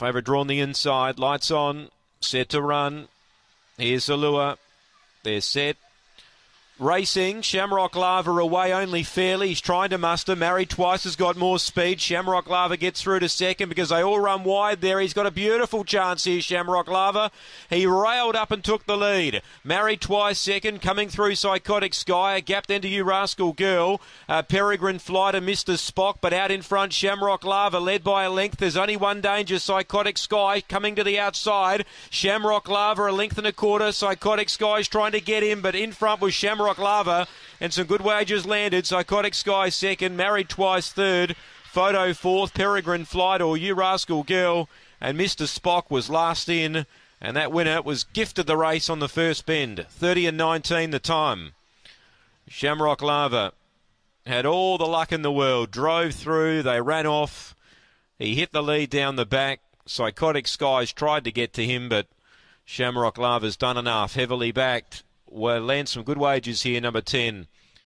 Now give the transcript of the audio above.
Favourite drawn the inside. Lights on. Set to run. Here's the lure. They're set. Racing, Shamrock Lava away only fairly. He's trying to muster. Married twice has got more speed. Shamrock Lava gets through to second because they all run wide there. He's got a beautiful chance here, Shamrock Lava. He railed up and took the lead. Married twice second, coming through Psychotic Sky. A gap then to You Rascal Girl. Uh, Peregrine Fly to Mr. Spock, but out in front, Shamrock Lava led by a length. There's only one danger, Psychotic Sky coming to the outside. Shamrock Lava a length and a quarter. Psychotic Sky's trying to get in, but in front was Shamrock Rock Lava, and some good wages landed. Psychotic Sky second, Married Twice third, Photo fourth, Peregrine Flight or You Rascal Girl, and Mr. Spock was last in, and that winner was gifted the race on the first bend. 30 and 19 the time. Shamrock Lava had all the luck in the world, drove through, they ran off. He hit the lead down the back. Psychotic Sky's tried to get to him, but Shamrock Lava's done enough, heavily backed will land some good wages here, number 10.